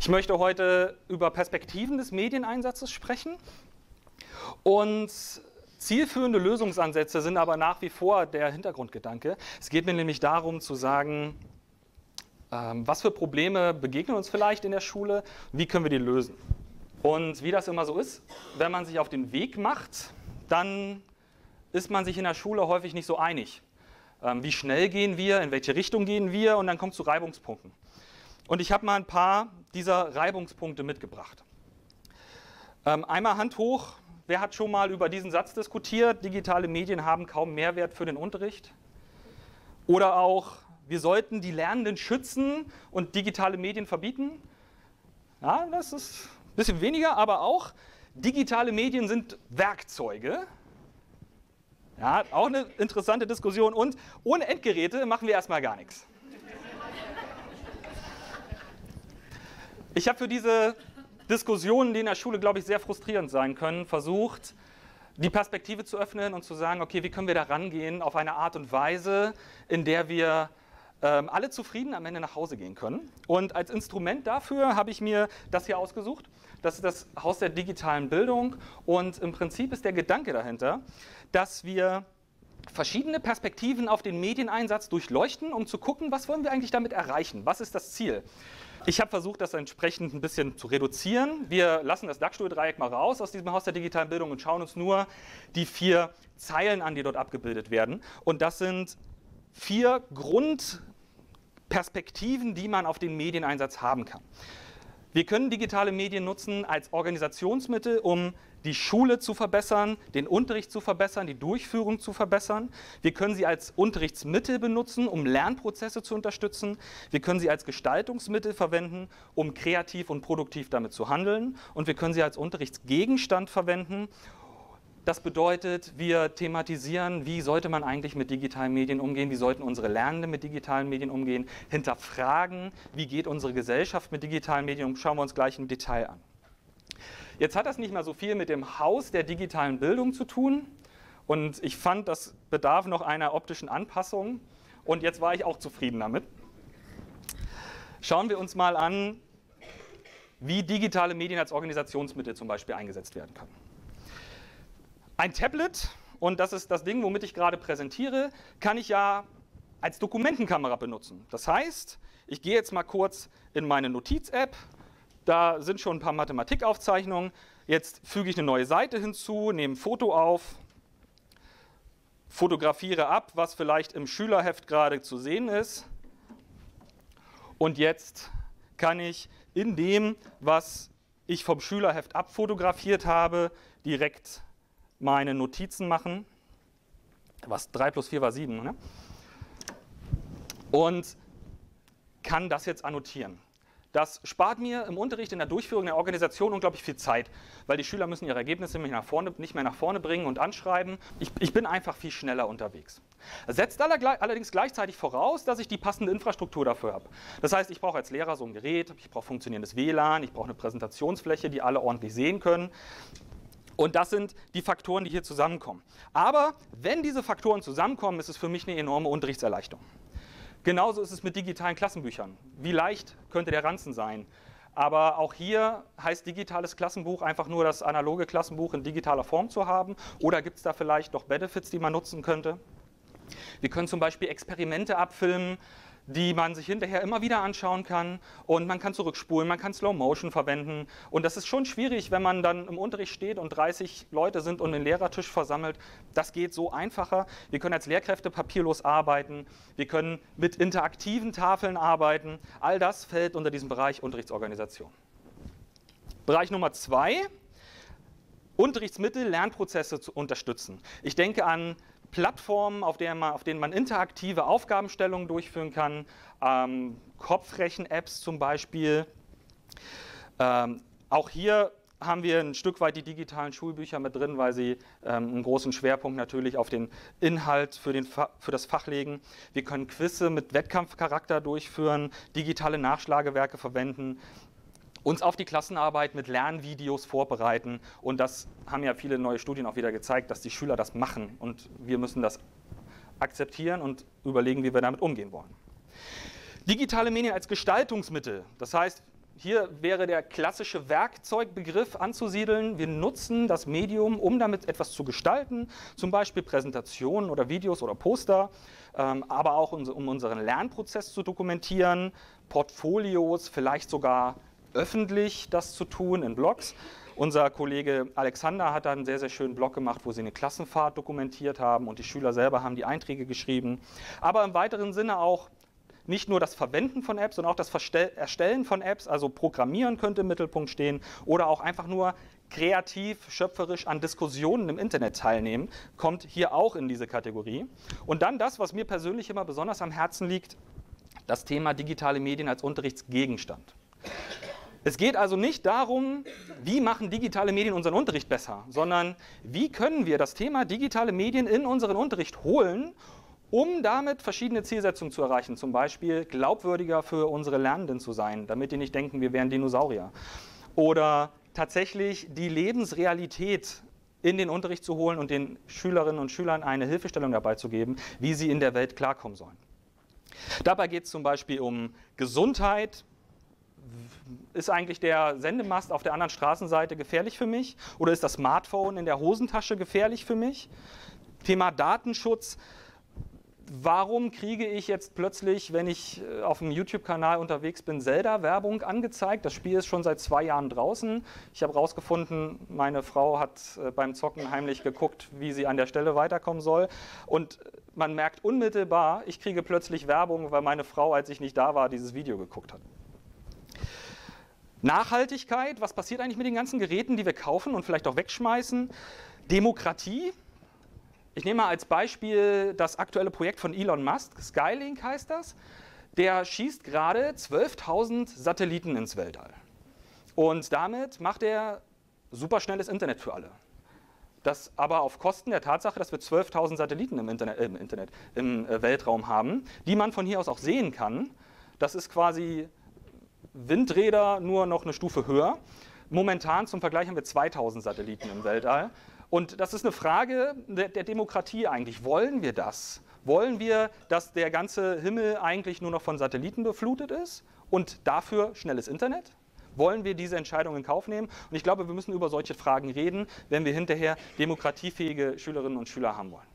Ich möchte heute über Perspektiven des Medieneinsatzes sprechen und zielführende Lösungsansätze sind aber nach wie vor der Hintergrundgedanke. Es geht mir nämlich darum zu sagen, ähm, was für Probleme begegnen uns vielleicht in der Schule, wie können wir die lösen. Und wie das immer so ist, wenn man sich auf den Weg macht, dann ist man sich in der Schule häufig nicht so einig. Ähm, wie schnell gehen wir, in welche Richtung gehen wir und dann kommt es zu Reibungspunkten. Und ich habe mal ein paar dieser Reibungspunkte mitgebracht. Ähm, einmal Hand hoch, wer hat schon mal über diesen Satz diskutiert, digitale Medien haben kaum Mehrwert für den Unterricht? Oder auch, wir sollten die Lernenden schützen und digitale Medien verbieten? Ja, das ist ein bisschen weniger, aber auch, digitale Medien sind Werkzeuge. Ja, auch eine interessante Diskussion. Und ohne Endgeräte machen wir erstmal gar nichts. Ich habe für diese Diskussionen, die in der Schule, glaube ich, sehr frustrierend sein können, versucht, die Perspektive zu öffnen und zu sagen, okay, wie können wir da rangehen auf eine Art und Weise, in der wir ähm, alle zufrieden am Ende nach Hause gehen können. Und als Instrument dafür habe ich mir das hier ausgesucht. Das ist das Haus der digitalen Bildung. Und im Prinzip ist der Gedanke dahinter, dass wir verschiedene Perspektiven auf den Medieneinsatz durchleuchten, um zu gucken, was wollen wir eigentlich damit erreichen? Was ist das Ziel? Ich habe versucht, das entsprechend ein bisschen zu reduzieren. Wir lassen das Dachstuhldreieck mal raus aus diesem Haus der digitalen Bildung und schauen uns nur die vier Zeilen an, die dort abgebildet werden. Und das sind vier Grundperspektiven, die man auf den Medieneinsatz haben kann. Wir können digitale Medien nutzen als Organisationsmittel, um die Schule zu verbessern, den Unterricht zu verbessern, die Durchführung zu verbessern. Wir können sie als Unterrichtsmittel benutzen, um Lernprozesse zu unterstützen. Wir können sie als Gestaltungsmittel verwenden, um kreativ und produktiv damit zu handeln. Und wir können sie als Unterrichtsgegenstand verwenden, das bedeutet, wir thematisieren, wie sollte man eigentlich mit digitalen Medien umgehen, wie sollten unsere Lernenden mit digitalen Medien umgehen, hinterfragen, wie geht unsere Gesellschaft mit digitalen Medien um, schauen wir uns gleich im Detail an. Jetzt hat das nicht mehr so viel mit dem Haus der digitalen Bildung zu tun und ich fand, das bedarf noch einer optischen Anpassung und jetzt war ich auch zufrieden damit. Schauen wir uns mal an, wie digitale Medien als Organisationsmittel zum Beispiel eingesetzt werden können. Ein Tablet, und das ist das Ding, womit ich gerade präsentiere, kann ich ja als Dokumentenkamera benutzen. Das heißt, ich gehe jetzt mal kurz in meine Notiz-App, da sind schon ein paar Mathematikaufzeichnungen. Jetzt füge ich eine neue Seite hinzu, nehme ein Foto auf, fotografiere ab, was vielleicht im Schülerheft gerade zu sehen ist. Und jetzt kann ich in dem, was ich vom Schülerheft abfotografiert habe, direkt meine Notizen machen. Was 3 plus 4 war 7. Ne? Und kann das jetzt annotieren. Das spart mir im Unterricht, in der Durchführung der Organisation unglaublich viel Zeit, weil die Schüler müssen ihre Ergebnisse nicht, nach vorne, nicht mehr nach vorne bringen und anschreiben. Ich, ich bin einfach viel schneller unterwegs. Das setzt allerdings gleichzeitig voraus, dass ich die passende Infrastruktur dafür habe. Das heißt, ich brauche als Lehrer so ein Gerät, ich brauche funktionierendes WLAN, ich brauche eine Präsentationsfläche, die alle ordentlich sehen können. Und das sind die Faktoren, die hier zusammenkommen. Aber wenn diese Faktoren zusammenkommen, ist es für mich eine enorme Unterrichtserleichterung. Genauso ist es mit digitalen Klassenbüchern. Wie leicht könnte der Ranzen sein? Aber auch hier heißt digitales Klassenbuch einfach nur das analoge Klassenbuch in digitaler Form zu haben. Oder gibt es da vielleicht noch Benefits, die man nutzen könnte? Wir können zum Beispiel Experimente abfilmen, die man sich hinterher immer wieder anschauen kann und man kann zurückspulen, man kann Slow Motion verwenden und das ist schon schwierig, wenn man dann im Unterricht steht und 30 Leute sind und den Lehrertisch versammelt. Das geht so einfacher. Wir können als Lehrkräfte papierlos arbeiten, wir können mit interaktiven Tafeln arbeiten. All das fällt unter diesen Bereich Unterrichtsorganisation. Bereich Nummer zwei, Unterrichtsmittel, Lernprozesse zu unterstützen. Ich denke an Plattformen, auf, man, auf, denen man interaktive Aufgabenstellungen durchführen kann, ähm, Kopfrechen-Apps zum Beispiel. Ähm, auch hier haben wir ein Stück weit die digitalen Schulbücher mit drin, weil sie ähm, einen großen Schwerpunkt natürlich auf den Inhalt für, den für das Fach legen. Wir können Quizze mit Wettkampfcharakter durchführen, digitale Nachschlagewerke verwenden uns auf die Klassenarbeit mit Lernvideos vorbereiten. Und das haben ja viele neue Studien auch wieder gezeigt, dass die Schüler das machen. Und wir müssen das akzeptieren und überlegen, wie wir damit umgehen wollen. Digitale Medien als Gestaltungsmittel. Das heißt, hier wäre der klassische Werkzeugbegriff anzusiedeln. Wir nutzen das Medium, um damit etwas zu gestalten, zum Beispiel Präsentationen oder Videos oder Poster, ähm, aber auch um unseren Lernprozess zu dokumentieren, Portfolios, vielleicht sogar öffentlich das zu tun in Blogs. Unser Kollege Alexander hat da einen sehr, sehr schönen Blog gemacht, wo sie eine Klassenfahrt dokumentiert haben und die Schüler selber haben die Einträge geschrieben. Aber im weiteren Sinne auch nicht nur das Verwenden von Apps, sondern auch das Erstellen von Apps, also Programmieren könnte im Mittelpunkt stehen oder auch einfach nur kreativ, schöpferisch an Diskussionen im Internet teilnehmen, kommt hier auch in diese Kategorie. Und dann das, was mir persönlich immer besonders am Herzen liegt, das Thema digitale Medien als Unterrichtsgegenstand. Es geht also nicht darum, wie machen digitale Medien unseren Unterricht besser, sondern wie können wir das Thema digitale Medien in unseren Unterricht holen um damit verschiedene Zielsetzungen zu erreichen, zum Beispiel glaubwürdiger für unsere Lernenden zu sein, damit die nicht denken, wir wären Dinosaurier. Oder tatsächlich die Lebensrealität in den Unterricht zu holen und den Schülerinnen und Schülern eine Hilfestellung dabei zu geben, wie sie in der Welt klarkommen sollen. Dabei geht es zum Beispiel um Gesundheit. Ist eigentlich der Sendemast auf der anderen Straßenseite gefährlich für mich? Oder ist das Smartphone in der Hosentasche gefährlich für mich? Thema Datenschutz warum kriege ich jetzt plötzlich, wenn ich äh, auf dem YouTube-Kanal unterwegs bin, Zelda-Werbung angezeigt? Das Spiel ist schon seit zwei Jahren draußen. Ich habe herausgefunden, meine Frau hat äh, beim Zocken heimlich geguckt, wie sie an der Stelle weiterkommen soll. Und man merkt unmittelbar, ich kriege plötzlich Werbung, weil meine Frau, als ich nicht da war, dieses Video geguckt hat. Nachhaltigkeit, was passiert eigentlich mit den ganzen Geräten, die wir kaufen und vielleicht auch wegschmeißen? Demokratie, ich nehme mal als Beispiel das aktuelle Projekt von Elon Musk, Skylink heißt das. Der schießt gerade 12.000 Satelliten ins Weltall. Und damit macht er superschnelles Internet für alle. Das aber auf Kosten der Tatsache, dass wir 12.000 Satelliten im Internet, äh, im, Internet, im äh, Weltraum haben, die man von hier aus auch sehen kann. Das ist quasi Windräder nur noch eine Stufe höher. Momentan zum Vergleich haben wir 2000 Satelliten im Weltall. Und das ist eine Frage der, der Demokratie eigentlich. Wollen wir das? Wollen wir, dass der ganze Himmel eigentlich nur noch von Satelliten beflutet ist und dafür schnelles Internet? Wollen wir diese Entscheidung in Kauf nehmen? Und ich glaube, wir müssen über solche Fragen reden, wenn wir hinterher demokratiefähige Schülerinnen und Schüler haben wollen.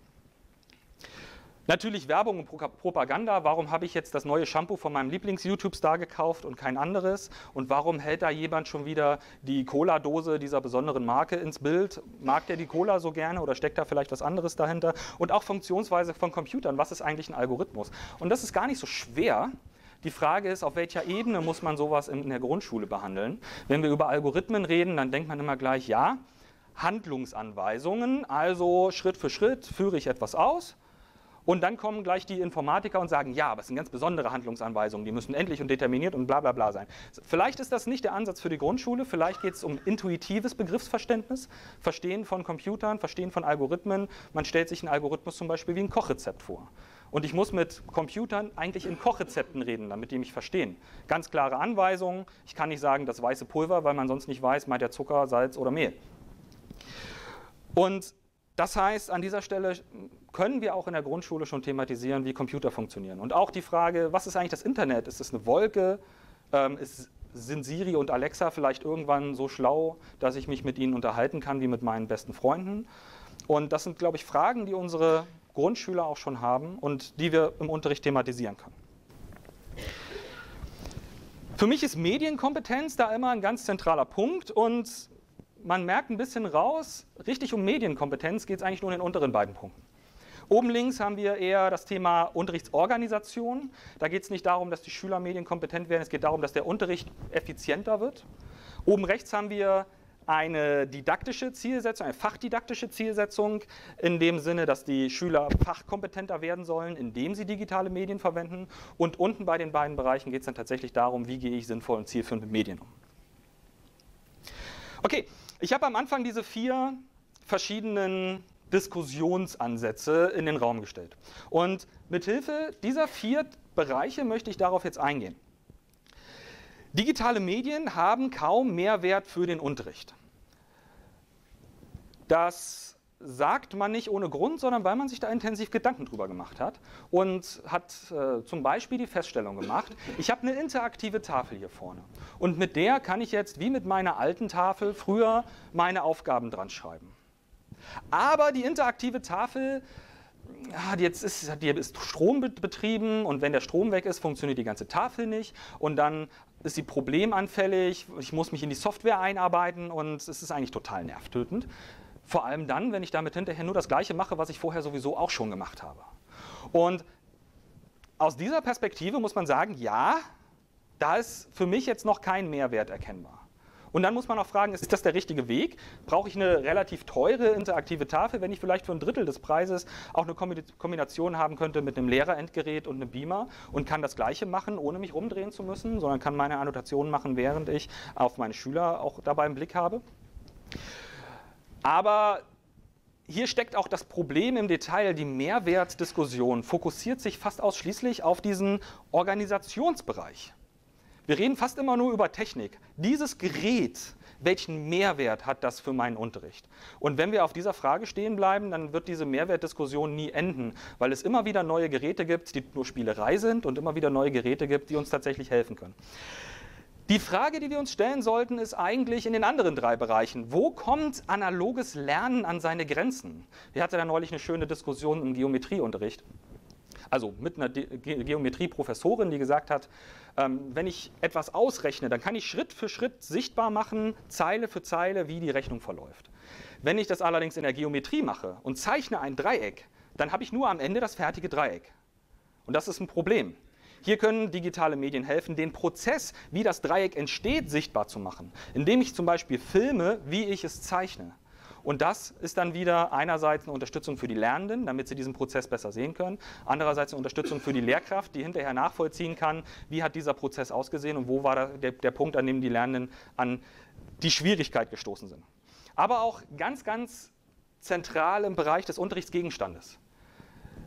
Natürlich Werbung und Propaganda. Warum habe ich jetzt das neue Shampoo von meinem Lieblings-YouTube-Star gekauft und kein anderes? Und warum hält da jemand schon wieder die Cola-Dose dieser besonderen Marke ins Bild? Mag der die Cola so gerne oder steckt da vielleicht was anderes dahinter? Und auch Funktionsweise von Computern. Was ist eigentlich ein Algorithmus? Und das ist gar nicht so schwer. Die Frage ist, auf welcher Ebene muss man sowas in der Grundschule behandeln? Wenn wir über Algorithmen reden, dann denkt man immer gleich, ja, Handlungsanweisungen, also Schritt für Schritt führe ich etwas aus und dann kommen gleich die Informatiker und sagen, ja, aber es sind ganz besondere Handlungsanweisungen, die müssen endlich und determiniert und bla bla bla sein. Vielleicht ist das nicht der Ansatz für die Grundschule, vielleicht geht es um intuitives Begriffsverständnis, Verstehen von Computern, Verstehen von Algorithmen. Man stellt sich einen Algorithmus zum Beispiel wie ein Kochrezept vor. Und ich muss mit Computern eigentlich in Kochrezepten reden, damit die mich verstehen. Ganz klare Anweisungen. Ich kann nicht sagen, das weiße Pulver, weil man sonst nicht weiß, meint der Zucker, Salz oder Mehl. Und das heißt, an dieser Stelle können wir auch in der Grundschule schon thematisieren, wie Computer funktionieren. Und auch die Frage, was ist eigentlich das Internet? Ist es eine Wolke? Ähm, ist, sind Siri und Alexa vielleicht irgendwann so schlau, dass ich mich mit ihnen unterhalten kann wie mit meinen besten Freunden? Und das sind, glaube ich, Fragen, die unsere Grundschüler auch schon haben und die wir im Unterricht thematisieren können. Für mich ist Medienkompetenz da immer ein ganz zentraler Punkt und man merkt ein bisschen raus, richtig um Medienkompetenz geht es eigentlich nur in den unteren beiden Punkten. Oben links haben wir eher das Thema Unterrichtsorganisation. Da geht es nicht darum, dass die Schüler medienkompetent werden, es geht darum, dass der Unterricht effizienter wird. Oben rechts haben wir eine didaktische Zielsetzung, eine fachdidaktische Zielsetzung, in dem Sinne, dass die Schüler fachkompetenter werden sollen, indem sie digitale Medien verwenden. Und unten bei den beiden Bereichen geht es dann tatsächlich darum, wie gehe ich sinnvoll und zielführend mit Medien um. Okay, ich habe am Anfang diese vier verschiedenen Diskussionsansätze in den Raum gestellt. Und mithilfe dieser vier Bereiche möchte ich darauf jetzt eingehen. Digitale Medien haben kaum Mehrwert für den Unterricht. Das sagt man nicht ohne Grund, sondern weil man sich da intensiv Gedanken drüber gemacht hat und hat äh, zum Beispiel die Feststellung gemacht, ich habe eine interaktive Tafel hier vorne und mit der kann ich jetzt wie mit meiner alten Tafel früher meine Aufgaben dran schreiben. Aber die interaktive Tafel, jetzt ist, die ist strombetrieben und wenn der Strom weg ist, funktioniert die ganze Tafel nicht und dann ist sie problemanfällig, ich muss mich in die Software einarbeiten und es ist eigentlich total nervtötend. Vor allem dann, wenn ich damit hinterher nur das Gleiche mache, was ich vorher sowieso auch schon gemacht habe. Und aus dieser Perspektive muss man sagen, ja, da ist für mich jetzt noch kein Mehrwert erkennbar. Und dann muss man auch fragen, ist das der richtige Weg? Brauche ich eine relativ teure interaktive Tafel, wenn ich vielleicht für ein Drittel des Preises auch eine Kombination haben könnte mit einem Lehrerendgerät und einem Beamer und kann das Gleiche machen, ohne mich rumdrehen zu müssen, sondern kann meine Annotationen machen, während ich auf meine Schüler auch dabei im Blick habe? Aber hier steckt auch das Problem im Detail. Die Mehrwertdiskussion fokussiert sich fast ausschließlich auf diesen Organisationsbereich. Wir reden fast immer nur über Technik. Dieses Gerät, welchen Mehrwert hat das für meinen Unterricht? Und wenn wir auf dieser Frage stehen bleiben, dann wird diese Mehrwertdiskussion nie enden, weil es immer wieder neue Geräte gibt, die nur Spielerei sind und immer wieder neue Geräte gibt, die uns tatsächlich helfen können. Die Frage, die wir uns stellen sollten, ist eigentlich in den anderen drei Bereichen. Wo kommt analoges Lernen an seine Grenzen? Wir hatten da neulich eine schöne Diskussion im Geometrieunterricht. Also mit einer Geometrieprofessorin, die gesagt hat, ähm, wenn ich etwas ausrechne, dann kann ich Schritt für Schritt sichtbar machen, Zeile für Zeile, wie die Rechnung verläuft. Wenn ich das allerdings in der Geometrie mache und zeichne ein Dreieck, dann habe ich nur am Ende das fertige Dreieck. Und das ist ein Problem. Hier können digitale Medien helfen, den Prozess, wie das Dreieck entsteht, sichtbar zu machen, indem ich zum Beispiel filme, wie ich es zeichne. Und das ist dann wieder einerseits eine Unterstützung für die Lernenden, damit sie diesen Prozess besser sehen können, andererseits eine Unterstützung für die Lehrkraft, die hinterher nachvollziehen kann, wie hat dieser Prozess ausgesehen und wo war der, der Punkt, an dem die Lernenden an die Schwierigkeit gestoßen sind. Aber auch ganz, ganz zentral im Bereich des Unterrichtsgegenstandes.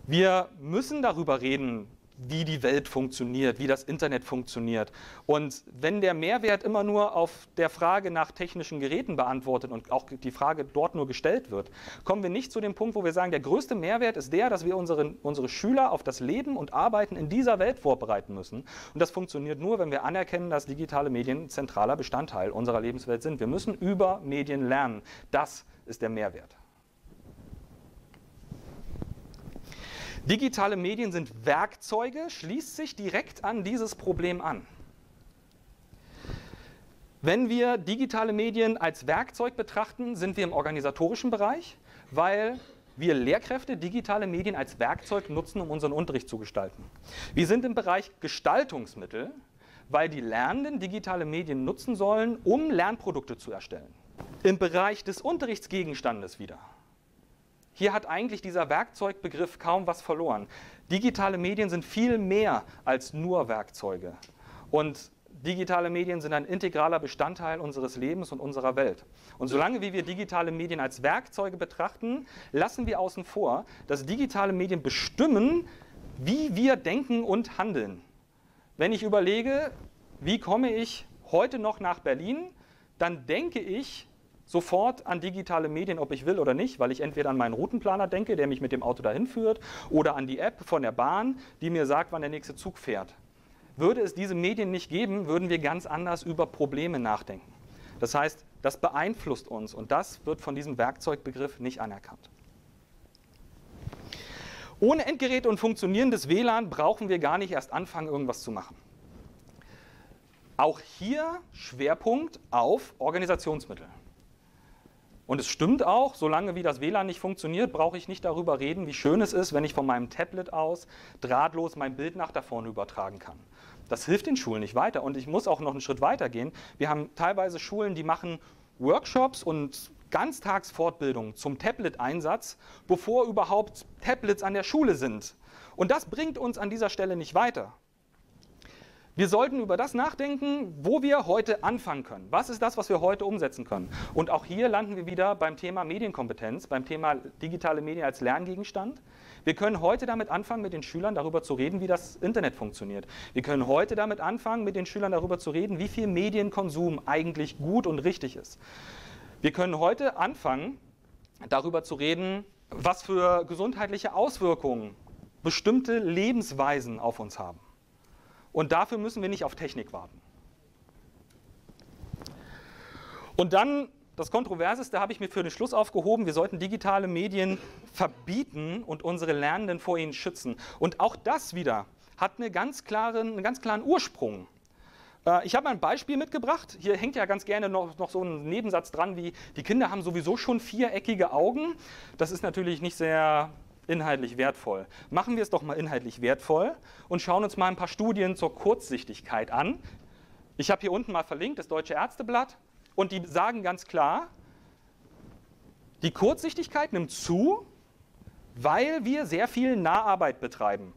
Wir müssen darüber reden, wie die Welt funktioniert, wie das Internet funktioniert. Und wenn der Mehrwert immer nur auf der Frage nach technischen Geräten beantwortet und auch die Frage dort nur gestellt wird, kommen wir nicht zu dem Punkt, wo wir sagen, der größte Mehrwert ist der, dass wir unsere, unsere Schüler auf das Leben und Arbeiten in dieser Welt vorbereiten müssen. Und das funktioniert nur, wenn wir anerkennen, dass digitale Medien zentraler Bestandteil unserer Lebenswelt sind. Wir müssen über Medien lernen. Das ist der Mehrwert. Digitale Medien sind Werkzeuge, schließt sich direkt an dieses Problem an. Wenn wir digitale Medien als Werkzeug betrachten, sind wir im organisatorischen Bereich, weil wir Lehrkräfte digitale Medien als Werkzeug nutzen, um unseren Unterricht zu gestalten. Wir sind im Bereich Gestaltungsmittel, weil die Lernenden digitale Medien nutzen sollen, um Lernprodukte zu erstellen. Im Bereich des Unterrichtsgegenstandes wieder hier hat eigentlich dieser Werkzeugbegriff kaum was verloren. Digitale Medien sind viel mehr als nur Werkzeuge. Und digitale Medien sind ein integraler Bestandteil unseres Lebens und unserer Welt. Und solange wie wir digitale Medien als Werkzeuge betrachten, lassen wir außen vor, dass digitale Medien bestimmen, wie wir denken und handeln. Wenn ich überlege, wie komme ich heute noch nach Berlin, dann denke ich sofort an digitale Medien, ob ich will oder nicht, weil ich entweder an meinen Routenplaner denke, der mich mit dem Auto dahin führt, oder an die App von der Bahn, die mir sagt, wann der nächste Zug fährt. Würde es diese Medien nicht geben, würden wir ganz anders über Probleme nachdenken. Das heißt, das beeinflusst uns und das wird von diesem Werkzeugbegriff nicht anerkannt. Ohne Endgerät und funktionierendes WLAN brauchen wir gar nicht erst anfangen, irgendwas zu machen. Auch hier Schwerpunkt auf Organisationsmittel. Und es stimmt auch, solange wie das WLAN nicht funktioniert, brauche ich nicht darüber reden, wie schön es ist, wenn ich von meinem Tablet aus drahtlos mein Bild nach da vorne übertragen kann. Das hilft den Schulen nicht weiter. Und ich muss auch noch einen Schritt weiter gehen. Wir haben teilweise Schulen, die machen Workshops und Ganztagsfortbildung zum Tablet-Einsatz, bevor überhaupt Tablets an der Schule sind. Und das bringt uns an dieser Stelle nicht weiter. Wir sollten über das nachdenken, wo wir heute anfangen können. Was ist das, was wir heute umsetzen können? Und auch hier landen wir wieder beim Thema Medienkompetenz, beim Thema digitale Medien als Lerngegenstand. Wir können heute damit anfangen, mit den Schülern darüber zu reden, wie das Internet funktioniert. Wir können heute damit anfangen, mit den Schülern darüber zu reden, wie viel Medienkonsum eigentlich gut und richtig ist. Wir können heute anfangen, darüber zu reden, was für gesundheitliche Auswirkungen bestimmte Lebensweisen auf uns haben. Und dafür müssen wir nicht auf Technik warten. Und dann, das Kontroverseste habe ich mir für den Schluss aufgehoben, wir sollten digitale Medien verbieten und unsere Lernenden vor ihnen schützen. Und auch das wieder hat eine ganz klaren, einen ganz klaren Ursprung. Äh, ich habe ein Beispiel mitgebracht. Hier hängt ja ganz gerne noch, noch, so ein Nebensatz dran, wie die Kinder haben sowieso schon viereckige Augen. Das ist natürlich nicht sehr inhaltlich wertvoll. Machen wir es doch mal inhaltlich wertvoll und schauen uns mal ein paar Studien zur Kurzsichtigkeit an. Ich habe hier unten mal verlinkt das Deutsche Ärzteblatt und die sagen ganz klar, die Kurzsichtigkeit nimmt zu, weil wir sehr viel Naharbeit betreiben.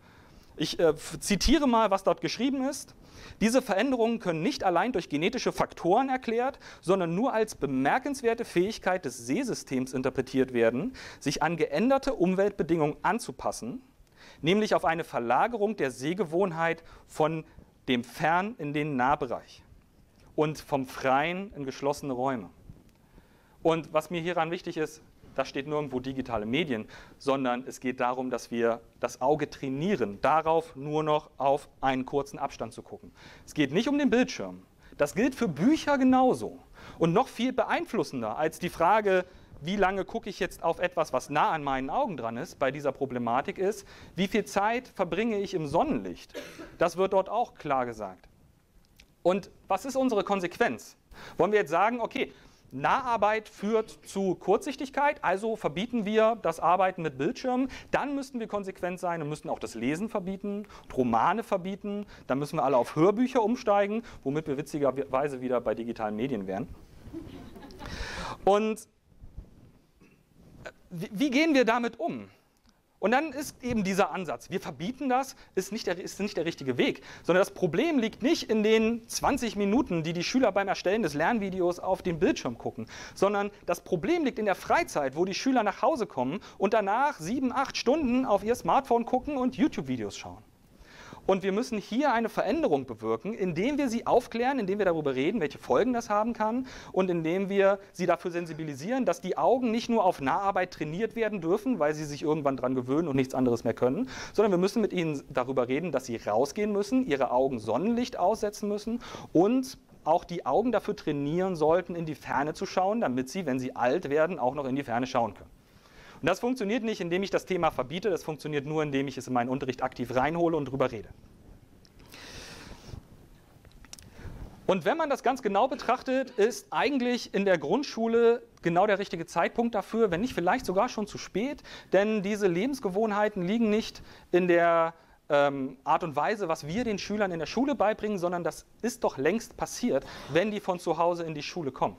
Ich äh, zitiere mal, was dort geschrieben ist. Diese Veränderungen können nicht allein durch genetische Faktoren erklärt, sondern nur als bemerkenswerte Fähigkeit des Sehsystems interpretiert werden, sich an geänderte Umweltbedingungen anzupassen, nämlich auf eine Verlagerung der Sehgewohnheit von dem Fern in den Nahbereich und vom Freien in geschlossene Räume. Und was mir hieran wichtig ist, da steht nirgendwo digitale Medien, sondern es geht darum, dass wir das Auge trainieren, darauf nur noch auf einen kurzen Abstand zu gucken. Es geht nicht um den Bildschirm. Das gilt für Bücher genauso. Und noch viel beeinflussender als die Frage, wie lange gucke ich jetzt auf etwas, was nah an meinen Augen dran ist, bei dieser Problematik ist, wie viel Zeit verbringe ich im Sonnenlicht. Das wird dort auch klar gesagt. Und was ist unsere Konsequenz? Wollen wir jetzt sagen, okay, Naharbeit führt zu Kurzsichtigkeit, also verbieten wir das Arbeiten mit Bildschirmen. Dann müssten wir konsequent sein und müssten auch das Lesen verbieten, Romane verbieten. Dann müssen wir alle auf Hörbücher umsteigen, womit wir witzigerweise wieder bei digitalen Medien wären. Und wie gehen wir damit um? Und dann ist eben dieser Ansatz, wir verbieten das, ist nicht, der, ist nicht der richtige Weg, sondern das Problem liegt nicht in den 20 Minuten, die die Schüler beim Erstellen des Lernvideos auf den Bildschirm gucken, sondern das Problem liegt in der Freizeit, wo die Schüler nach Hause kommen und danach sieben, acht Stunden auf ihr Smartphone gucken und YouTube-Videos schauen. Und wir müssen hier eine Veränderung bewirken, indem wir sie aufklären, indem wir darüber reden, welche Folgen das haben kann und indem wir sie dafür sensibilisieren, dass die Augen nicht nur auf Naharbeit trainiert werden dürfen, weil sie sich irgendwann daran gewöhnen und nichts anderes mehr können, sondern wir müssen mit ihnen darüber reden, dass sie rausgehen müssen, ihre Augen Sonnenlicht aussetzen müssen und auch die Augen dafür trainieren sollten, in die Ferne zu schauen, damit sie, wenn sie alt werden, auch noch in die Ferne schauen können. Und das funktioniert nicht, indem ich das Thema verbiete, das funktioniert nur, indem ich es in meinen Unterricht aktiv reinhole und drüber rede. Und wenn man das ganz genau betrachtet, ist eigentlich in der Grundschule genau der richtige Zeitpunkt dafür, wenn nicht vielleicht sogar schon zu spät, denn diese Lebensgewohnheiten liegen nicht in der ähm, Art und Weise, was wir den Schülern in der Schule beibringen, sondern das ist doch längst passiert, wenn die von zu Hause in die Schule kommen.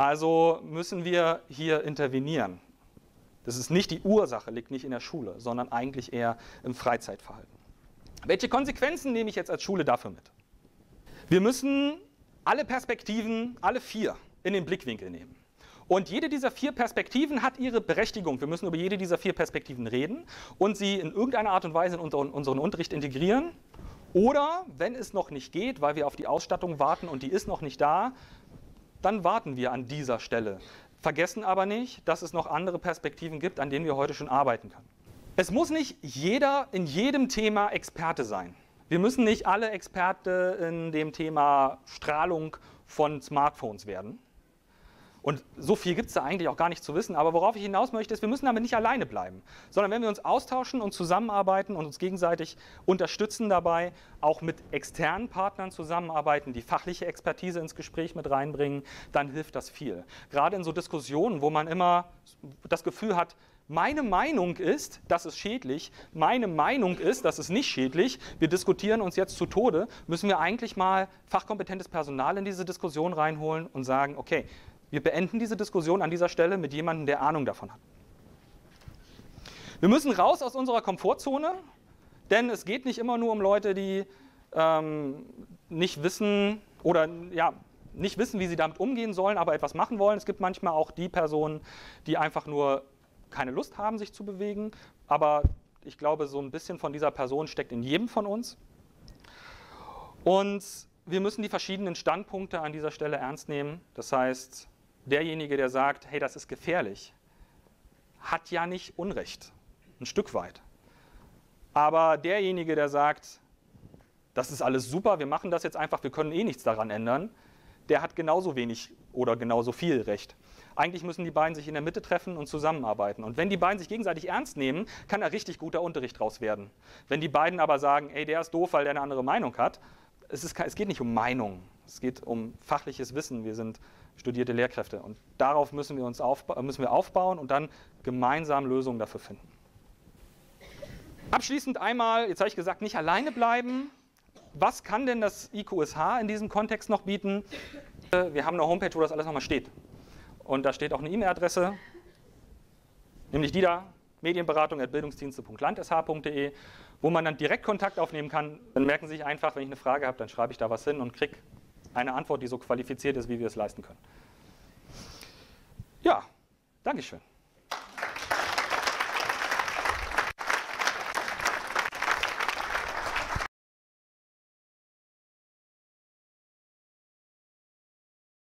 Also müssen wir hier intervenieren. Das ist nicht die Ursache, liegt nicht in der Schule, sondern eigentlich eher im Freizeitverhalten. Welche Konsequenzen nehme ich jetzt als Schule dafür mit? Wir müssen alle Perspektiven, alle vier, in den Blickwinkel nehmen. Und jede dieser vier Perspektiven hat ihre Berechtigung. Wir müssen über jede dieser vier Perspektiven reden und sie in irgendeiner Art und Weise in unseren, Unterricht integrieren. Oder, wenn es noch nicht geht, weil wir auf die Ausstattung warten und die ist noch nicht da, dann warten wir an dieser Stelle. Vergessen aber nicht, dass es noch andere Perspektiven gibt, an denen wir heute schon arbeiten können. Es muss nicht jeder in jedem Thema Experte sein. Wir müssen nicht alle Experte in dem Thema Strahlung von Smartphones werden. Und so viel gibt es da eigentlich auch gar nicht zu wissen. Aber worauf ich hinaus möchte, ist, wir müssen damit nicht alleine bleiben, sondern wenn wir uns austauschen und zusammenarbeiten und uns gegenseitig unterstützen dabei, auch mit externen Partnern zusammenarbeiten, die fachliche Expertise ins Gespräch mit reinbringen, dann hilft das viel. Gerade in so Diskussionen, wo man immer das Gefühl hat, meine Meinung ist, das ist schädlich, meine Meinung ist, das ist nicht schädlich, wir diskutieren uns jetzt zu Tode, müssen wir eigentlich mal fachkompetentes Personal in diese Diskussion reinholen und sagen, okay, wir beenden diese Diskussion an dieser Stelle mit jemandem, der Ahnung davon hat. Wir müssen raus aus unserer Komfortzone, denn es geht nicht immer nur um Leute, die ähm, nicht wissen oder ja, nicht wissen, wie sie damit umgehen sollen, aber etwas machen wollen. Es gibt manchmal auch die Personen, die einfach nur keine Lust haben, sich zu bewegen. Aber ich glaube, so ein bisschen von dieser Person steckt in jedem von uns. Und wir müssen die verschiedenen Standpunkte an dieser Stelle ernst nehmen. Das heißt, derjenige, der sagt, hey, das ist gefährlich, hat ja nicht Unrecht, ein Stück weit. Aber derjenige, der sagt, das ist alles super, wir machen das jetzt einfach, wir können eh nichts daran ändern, der hat genauso wenig oder genauso viel Recht. Eigentlich müssen die beiden sich in der Mitte treffen und zusammenarbeiten. Und wenn die beiden sich gegenseitig ernst nehmen, kann da richtig guter Unterricht draus werden. Wenn die beiden aber sagen, ey, der ist doof, weil der eine andere Meinung hat, es, ist, es geht nicht um Meinung, es geht um fachliches Wissen. Wir sind studierte Lehrkräfte und darauf müssen wir uns aufba müssen wir aufbauen und dann gemeinsam Lösungen dafür finden. Abschließend einmal, jetzt habe ich gesagt, nicht alleine bleiben. Was kann denn das IQSH in diesem Kontext noch bieten? Wir haben eine Homepage, wo das alles nochmal steht. Und da steht auch eine E-Mail-Adresse, nämlich die da, medienberatung.bildungsdienste.landsh.de, wo man dann direkt Kontakt aufnehmen kann. Dann merken Sie sich einfach, wenn ich eine Frage habe, dann schreibe ich da was hin und kriege eine Antwort, die so qualifiziert ist, wie wir es leisten können. Ja, Dankeschön.